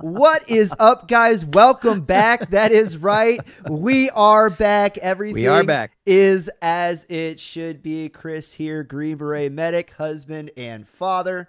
what is up, guys? Welcome back. That is right. We are back. Everything we are back. is as it should be. Chris here, Green Beret medic, husband, and father.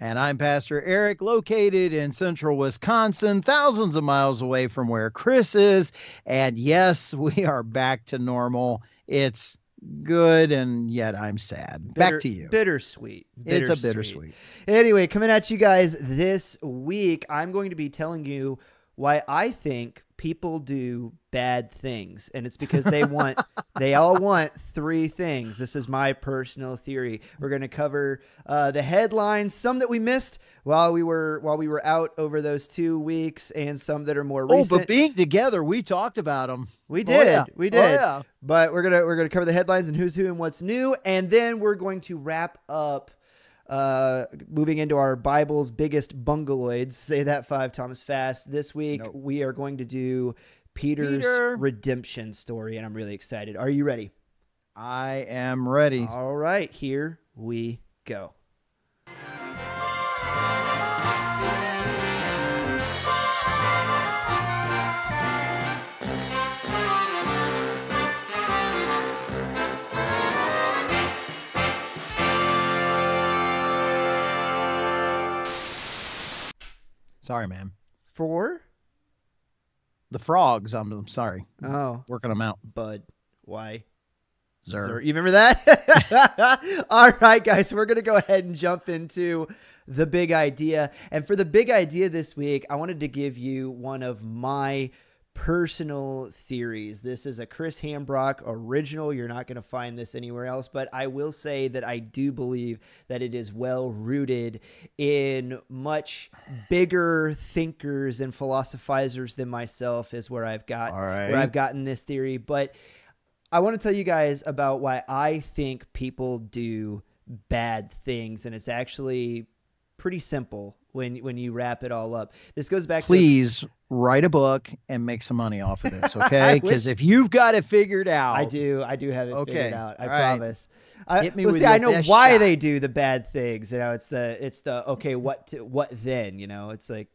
And I'm Pastor Eric, located in central Wisconsin, thousands of miles away from where Chris is. And yes, we are back to normal. It's good and yet I'm sad. Bitter, Back to you. Bittersweet. It's a bittersweet. Anyway, coming at you guys this week, I'm going to be telling you why I think people do bad things and it's because they want they all want three things. This is my personal theory. We're going to cover uh, the headlines some that we missed while we were while we were out over those two weeks and some that are more recent oh but being together we talked about them we did oh, yeah. we Oh, did. yeah. but we're gonna we're gonna cover the headlines and who's who and what's new and then we're going to wrap up uh moving into our bible's biggest bungaloids say that five times fast this week Nope. we are going to do peter's Peter. redemption story and i'm really excited are you ready I am ready. all right here we go Sorry, man. four The frogs, I'm, I'm sorry. oh Working them out. bud why Sir. You remember that? All right, guys, we're going to go ahead and jump into the big idea. And for the big idea this week, I wanted to give you one of my personal theories. This is a Chris Hambrock original. You're not going to find this anywhere else, but I will say that I do believe that it is well rooted in much bigger thinkers and philosophizers than myself is where I've got right. where I've gotten this theory, but I want to tell you guys about why I think people do bad things, and it's actually pretty simple when when you wrap it all up. This goes back to Please write a book and make some money off of this, okay? Because if you've got it figured out. I do, I do have it Okay, figured out. I all right. promise. I, Hit me well, see, I know why shot. they do the bad things. You know, it's the it's the okay, what to, what then? You know, it's like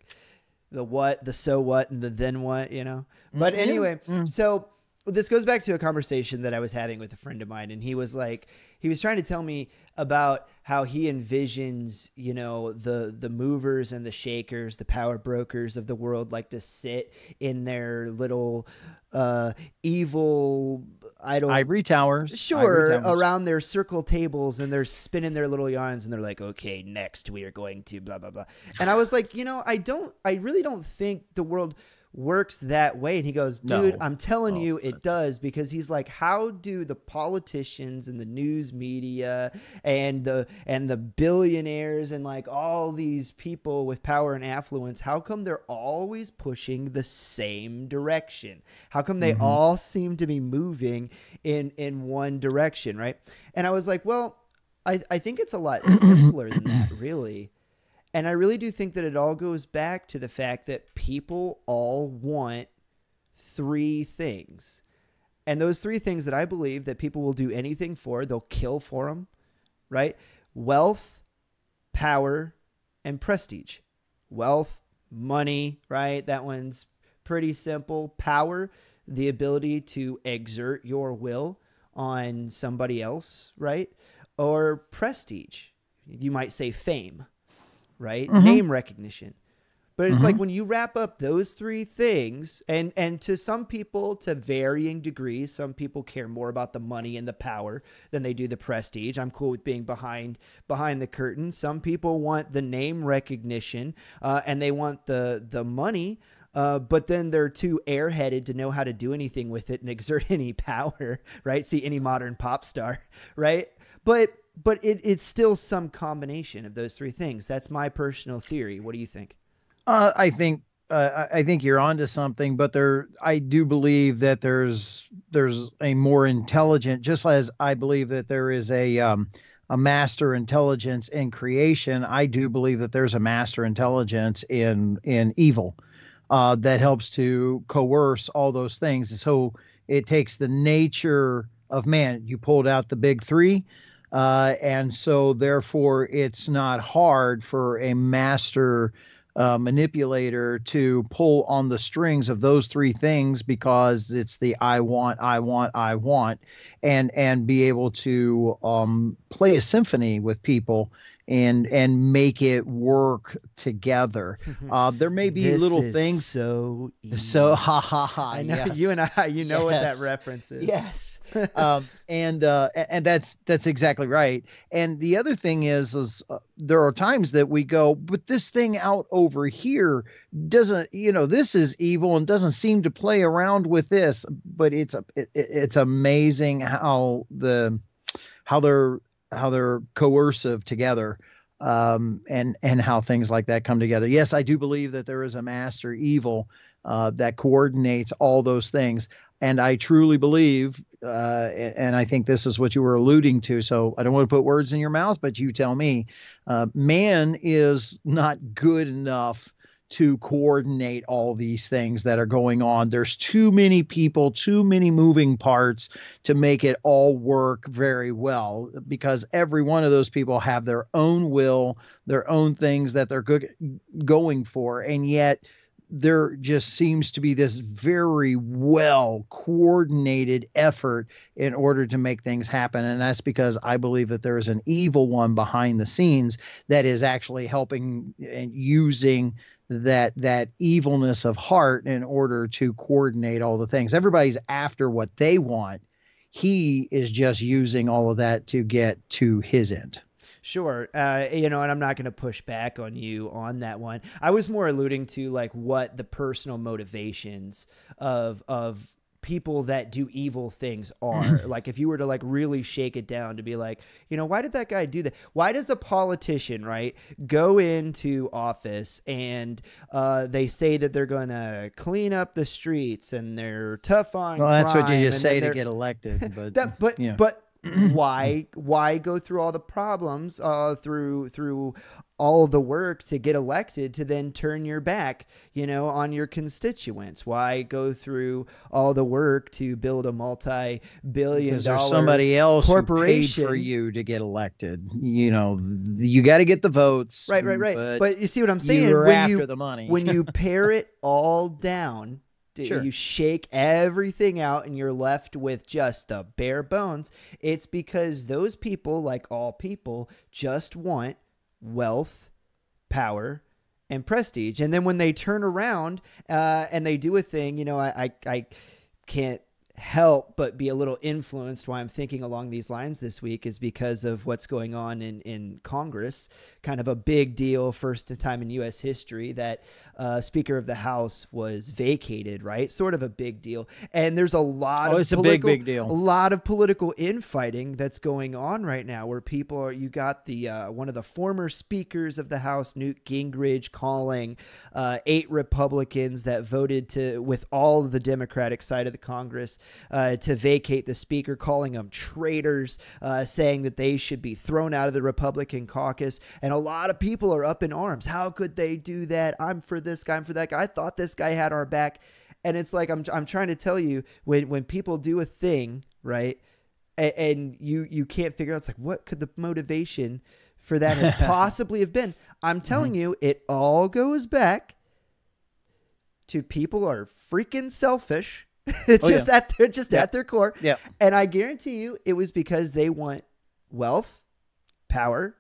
the what, the so what, and the then what. You know. But Mhm. anyway, Mm. so this goes back to a conversation that I was having with a friend of mine, and he was like, he was trying to tell me about how he envisions, you know, the the movers and the shakers, the power brokers of the world, like to sit in their little uh evil I don't Ivory Towers. Sure, Ivory Towers. around their circle tables and they're spinning their little yarns and they're like, okay, next we are going to blah blah blah. And I was like, you know, I don't, I really don't think the world works that way. And he goes, dude, No. I'm telling Oh, you, it does because he's like, how do the politicians and the news media and the and the billionaires and like all these people with power and affluence, how come they're always pushing the same direction? How come they Mhm. all seem to be moving in in one direction, right? And I was like, well, I, I think it's a lot simpler than that, really. And I really do think that it all goes back to the fact that people all want three things. And those three things that I believe that people will do anything for, they'll kill for them, right? Wealth, power, and prestige. Wealth, money, right? That one's pretty simple. Power, the ability to exert your will on somebody else, right? Or prestige. You might say fame, right? Mhm. Name recognition. But it's Mhm. like when you wrap up those three things, and and to some people, to varying degrees, some people care more about the money and the power than they do the prestige. I'm cool with being behind behind the curtain. Some people want the name recognition, uh, and they want the the money. Uh, but then they're too airheaded to know how to do anything with it and exert any power, right? See any modern pop star, right? But but it, it's still some combination of those three things. That's my personal theory. What do you think? Uh, I think uh, I think you're onto something, but there I do believe that there's there's a more intelligent, just as I believe that there is a um, a master intelligence in creation. I do believe that there's a master intelligence in in evil uh, that helps to coerce all those things. So it takes the nature of man. You pulled out the big three. Uh, and so therefore it's not hard for a master uh, manipulator to pull on the strings of those three things because it's the I want, I want, I want, and and be able to um, play a symphony with people and and make it work together. Uh, there may be little things. So easy. So ha ha ha. I know yes. you and I. You know what that Yes. reference is. Yes. um, and uh, and that's that's exactly right. And the other thing is, is uh, there are times that we go, but this thing out over here doesn't, you know, this is evil and doesn't seem to play around with this. But it's a, it- it's amazing how the how they're how they're coercive together um, and and how things like that come together. Yes, I do believe that there is a master evil uh, that coordinates all those things, and I truly believe, uh, and I think this is what you were alluding to. So I don't want to put words in your mouth, but you tell me. Uh, man is not good enough to coordinate all these things that are going on. There's too many people, too many moving parts to make it all work very well because every one of those people have their own will, their own things that they're go- going for. And yet, there just seems to be this very well coordinated effort in order to make things happen. And that's because I believe that there is an evil one behind the scenes that is actually helping and using that that evilness of heart in order to coordinate all the things. Everybody's after what they want. He is just using all of that to get to his end. Sure. Uh, you know, and I'm not going to push back on you on that one. I was more alluding to like what the personal motivations of of people that do evil things are. like if you were to like really shake it down to be like, you know, why did that guy do that? Why does a politician, right, go into office and uh, they say that they're going to clean up the streets and they're tough on Well, that's what you just say to get elected. But that but yeah. but why why go through all the problems uh through through all the work to get elected to then turn your back you know on your constituents why go through all the work to build a multi-billion dollar somebody else corporation for you to get elected. You know, you got to get the votes. right right right But, but, you see what i'm saying you're when after you the money. when you pare it all down Sure. you shake everything out and you're left with just the bare bones it's because those people like all people just want wealth power and prestige and then when they turn around uh, and they do a thing you know I, I i can't help but be a little influenced why I'm thinking along these lines this week is because of what's going on in, in Congress. Kind of a big deal, first time in U.S. history that uh, Speaker of the House was vacated, right? Sort of a big deal. And there's a lot Oh, of it's a big, political- big deal. A lot of political infighting that's going on right now where people are, you got the, uh, one of the former speakers of the House, Newt Gingrich, calling uh, eight Republicans that voted to, with all the Democratic side of the Congress, uh, to vacate the speaker, calling them traitors, uh, saying that they should be thrown out of the Republican caucus. And a lot of people are up in arms. How could they do that? I'm for this guy. I'm for that guy. I thought this guy had our back. And it's like I'm, I'm trying to tell you when when people do a thing right, and, and you you can't figure out. It's like what could the motivation for that have possibly have been? I'm telling you, it all goes back to people are freaking selfish. it's Oh, yeah. just at their just Yeah. at their core. Yeah. And I guarantee you it was because they want wealth, power,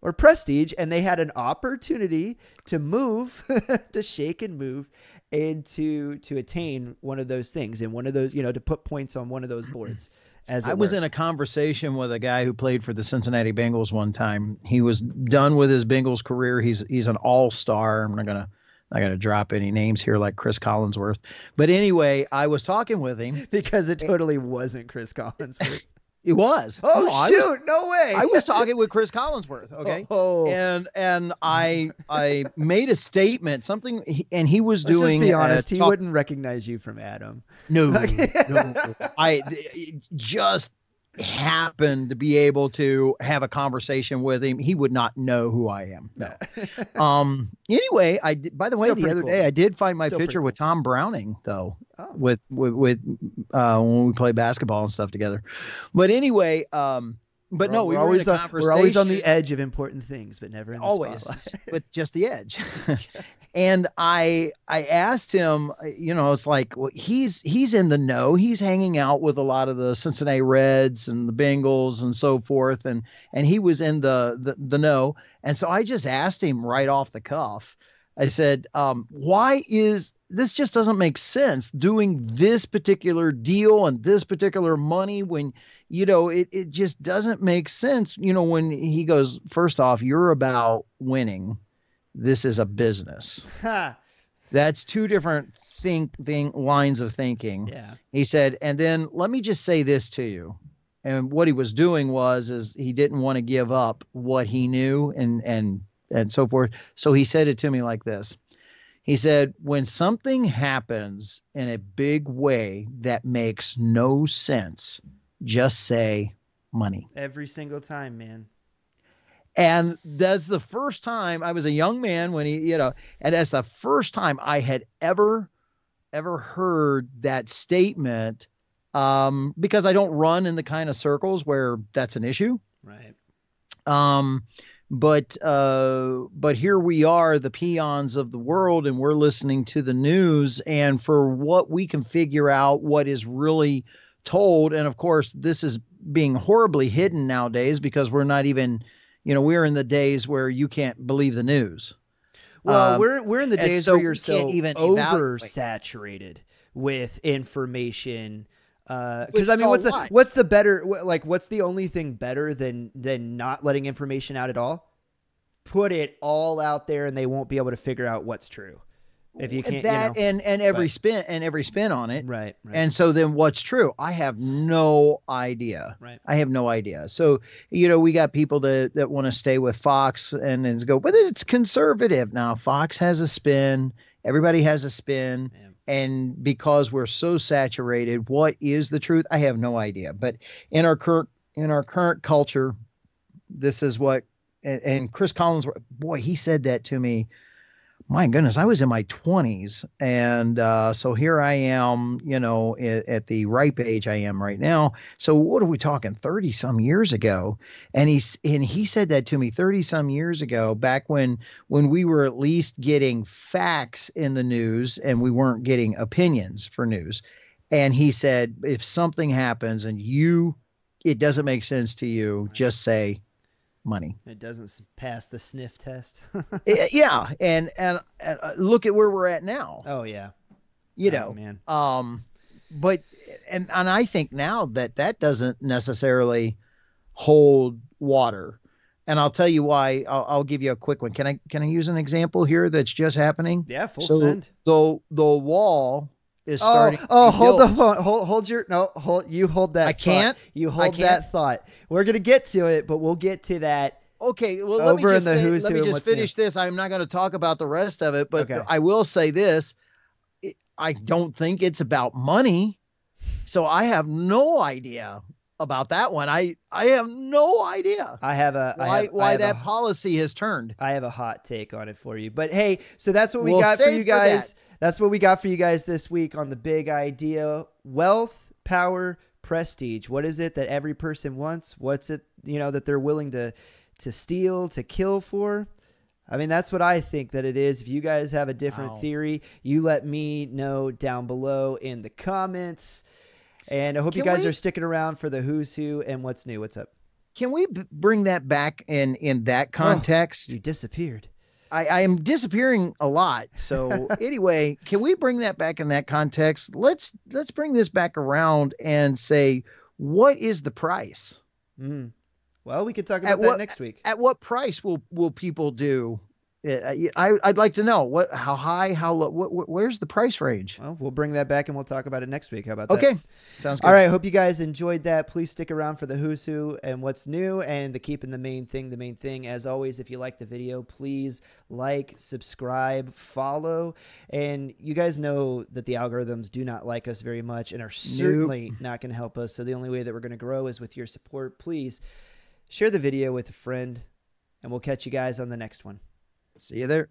or prestige, and they had an opportunity to move, to shake and move, and to to attain one of those things and one of those, you know, to put points on one of those boards. As I was were. in a conversation with a guy who played for the Cincinnati Bengals one time. He was done with his Bengals career. He's he's an all star. I'm not gonna not gonna drop any names here like Chris Collinsworth. But anyway, I was talking with him. because it totally wasn't Chris Collinsworth. It was. oh No, shoot! was- no way. I was talking with Chris Collinsworth. Okay. Oh, And and I I made a statement something and he was let's doing just be honest. He talk- wouldn't recognize you from Adam. No, no. I just happened to be able to have a conversation with him. He would not know who I am. No. um. Anyway, I did, by the way, Still the other cool. day I did find my Still picture with Tom Browning though. Oh. With with with uh, when we play basketball and stuff together. But anyway, um. But We're no, we we're always on, we're always on the edge of important things, but never in the always but just the edge. Just- and i i asked him uh, you know it's like well, he's he's in the know. He's hanging out with a lot of the cincinnati reds and the bengals and so forth and and he was in the the, the know. And so i just asked him right off the cuff i said um, why is this just doesn't make sense doing this particular deal and this particular money when you know it, it just doesn't make sense you know when he goes first off you're about winning. This is a business. That's two different think thing lines of thinking. Yeah. he said and then let me just say this to you. And what he was doing was is he didn't want to give up what he knew and and and so forth so he said it to me like this he said when something happens in a big way that makes no sense just say money Every single time, man. and that's the first time I was a young man when he, you know, and that's the first time I had ever, ever heard that statement. Um, because I don't run in the kind of circles where that's an issue. Right. Um, but uh, but here we are, the peons of the world, and we're listening to the news, and for what we can figure out, what is really told, and of course, this is being horribly hidden nowadays because we're not even, you know, we're in the days where you can't believe the news. Well, Um, we're we're in the days so where you're so even evaluate. oversaturated with information. Uh, because Which I mean, what's the, what's the better? Like, what's the only thing better than than not letting information out at all? Put it all out there, and they won't be able to figure out what's true. If you can't, that you know, and and every Right. spin and every spin on it, right, right, And so then what's true? I have no idea. right. I have no idea. So, you know, we got people that, that want to stay with Fox and then go, but it's conservative. Now, Fox has a spin. Everybody has a spin. Yeah. And because we're so saturated, what is the truth? I have no idea. But in our current in our current culture, this is what and, and Chris Collins, boy, he said that to me my goodness, I was in my 20s. And uh, so here I am, you know, at, at the ripe age I am right now. So what are we talking 30 some years ago? And he's and he said that to me 30 some years ago, back when when we were at least getting facts in the news and we weren't getting opinions for news. And he said, if something happens and you it doesn't make sense to you, just say money. It doesn't pass the sniff test. Eh, yeah, and and, and uh, look at where we're at now. oh yeah, You Oh, know, man. um, but and and I think now that that doesn't necessarily hold water. And I'll tell you why. I'll, I'll give you a quick one. Can I can I use an example here that's just happening? Yeah, full so send. the the wall is Oh, starting. oh, be hold the phone. Hold, hold your no. Hold you. Hold that. I thought. can't. You hold can't. that thought. We're gonna get to it, but we'll get to that. Okay, well, let Over me in just the say, who's let me just what's new. finish this. I'm not going to talk about the rest of it, but Okay. I will say this: I don't think it's about money, so I have no idea about that one. I I have no idea I have a why have, I why have that A, policy has turned. I have a hot take on it for you. But hey, so that's what we We'll got for you for that. guys. That's what we got for you guys this week on the big idea: wealth, power, prestige. What is it that every person wants? What's it you know that they're willing to to steal, to kill for? I mean, that's what I think that it is. If you guys have a different Wow. theory, you let me know down below in the comments. And I hope you guys we- are sticking around for the who's who and what's new. What's up? Can we b- bring that back in in Oh. that context? You disappeared. I, I am disappearing a lot. So anyway, can we bring that back in that context? Let's let's bring this back around and say what is the price? Mm. Well, we could talk At about that what- next week. At what price will will people do? Eh, it? I I'd like to know what how high how low what, where's the price range? Well, we'll bring that back and we'll talk about it next week. How about that? Okay, sounds good. All right. Hope you guys enjoyed that. Please stick around for the who's who and what's new and the keeping the main thing the main thing. As always, if you like the video, please like, subscribe, follow. And you guys know that the algorithms do not like us very much and are certainly not going to help us. So the only way that we're going to grow is with your support. Please share the video with a friend, and we'll catch you guys on the next one. See you there.